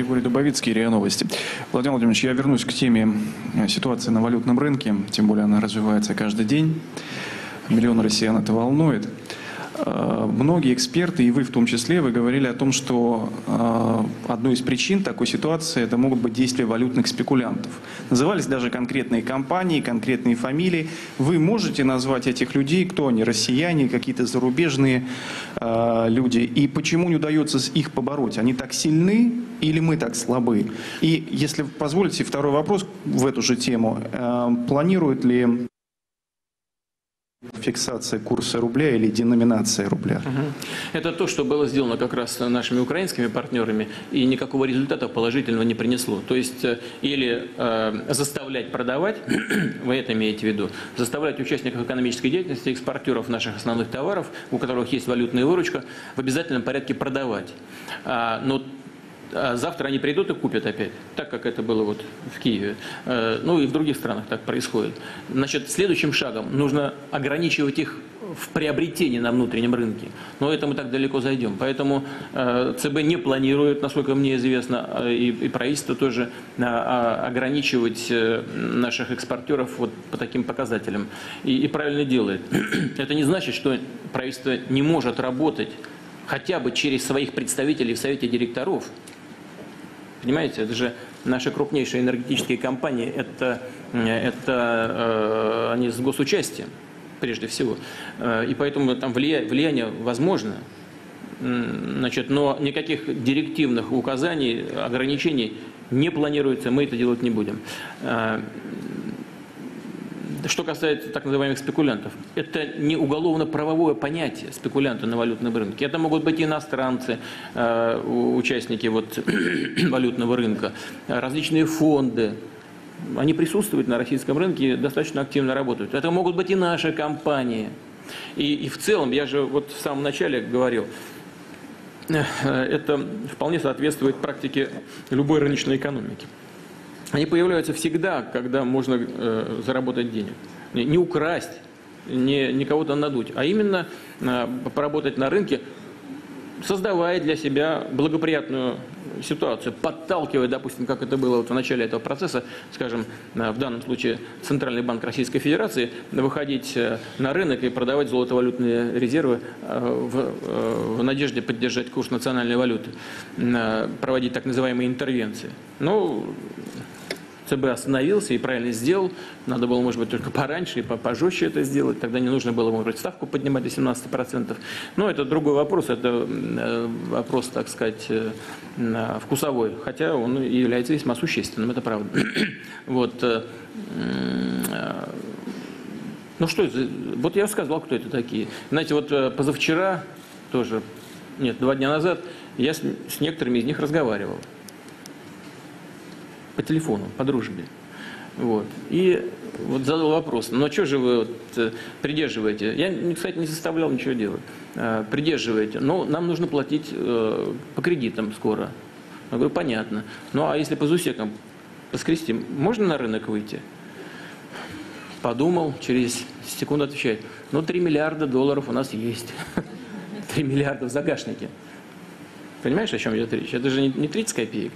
Григорий Дубовицкий, РИА Новости. Владимир Владимирович, я вернусь к теме э, ситуации на валютном рынке, тем более она развивается каждый день. Миллионы россиян это волнует. Э, Многие эксперты, и вы в том числе, вы говорили о том, что э, одной из причин такой ситуации это могут быть действия валютных спекулянтов. Назывались даже конкретные компании, конкретные фамилии. Вы можете назвать этих людей, кто они, россияне, какие-то зарубежные э, люди, и почему не удается их побороть? Они так сильны или мы так слабы? И если позволите, второй вопрос в эту же тему. Планирует ли фиксация курса рубля или деноминация рубля? Это то, что было сделано как раз нашими украинскими партнерами, и никакого результата положительного не принесло. То есть э, или э, заставлять продавать, вы это имеете в виду, заставлять участников экономической деятельности, экспортеров наших основных товаров, у которых есть валютная выручка, в обязательном порядке продавать. А, но а завтра они придут и купят опять, так как это было вот в Киеве. Э, Ну и в других странах так происходит. Значит, следующим шагом нужно ограничивать их в приобретении на внутреннем рынке. Но это мы так далеко зайдем. Поэтому э, ЦБ не планирует, насколько мне известно, э, и, и правительство тоже, а, ограничивать наших экспортеров вот по таким показателям. И, и правильно делает. Это не значит, что правительство не может работать хотя бы через своих представителей в Совете директоров, Понимаете, это же наши крупнейшие энергетические компании, это, это э, они с госучастием, прежде всего. Э, и поэтому там влия- влияние возможно. Значит, но никаких директивных указаний, ограничений не планируется, мы это делать не будем. Э, что касается так называемых спекулянтов, это не уголовно-правовое понятие спекулянта на валютном рынке. Это могут быть иностранцы, э, участники вот, валютного рынка, э, различные фонды. Они присутствуют на российском рынке достаточно активно работают. Это могут быть и наши компании. И, и в целом, я же вот в самом начале говорил, э, это вполне соответствует практике любой рыночной экономики. Они появляются всегда, когда можно э, заработать денег. Не, не украсть, не, не кого-то надуть, а именно э, поработать на рынке, создавая для себя благоприятную ситуацию, подталкивая, допустим, как это было вот в начале этого процесса, скажем, э, в данном случае Центральный банк Российской Федерации, выходить э, на рынок и продавать золотовалютные резервы э, в, в надежде поддержать курс национальной валюты, проводить так называемые интервенции. Ну, ЦБ остановился и правильно сделал. Надо было, может быть, только пораньше и по- пожестче это сделать. Тогда не нужно было, может быть, ставку поднимать до 17%. Но это другой вопрос. Это э, вопрос, так сказать, э, вкусовой. Хотя он является весьма существенным, это правда. Вот. э, ну что? Вот я сказал, кто это такие. Знаете, вот позавчера тоже, нет, два дня назад, я с некоторыми из них разговаривал по телефону, по дружбе. Вот. И вот задал вопрос, ну а что же вы вот, э, придерживаете? Я, кстати, не заставлял ничего делать. Э, Придерживаете. Но нам нужно платить э, по кредитам скоро. Я говорю, понятно. Ну а если по зусекам поскрести, можно на рынок выйти? Подумал, через секунду отвечает, ну 3 миллиарда долларов у нас есть. 3 миллиарда в загашнике. Понимаешь, о чем идет речь? Это же не 30 копеек.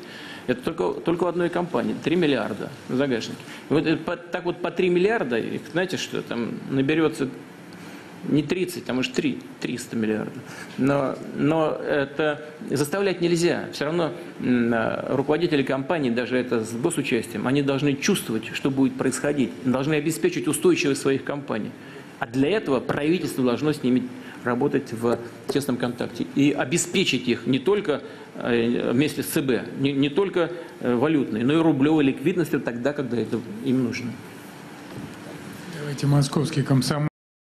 Это только, только у одной компании. 3 миллиарда в загашнике. Вот так вот по 3 миллиарда, их, знаете, что там наберется не 30, а может 3, 300 миллиардов. Но, но это заставлять нельзя. Все равно а, руководители компаний, даже это с госучастием, они должны чувствовать, что будет происходить. Должны обеспечить устойчивость своих компаний. А для этого правительство должно с ними работать в тесном контакте и обеспечить их не только э, вместе с ЦБ, не, не только э, валютной, но и рублевой ликвидностью тогда, когда это им нужно. Давайте московский комсомол.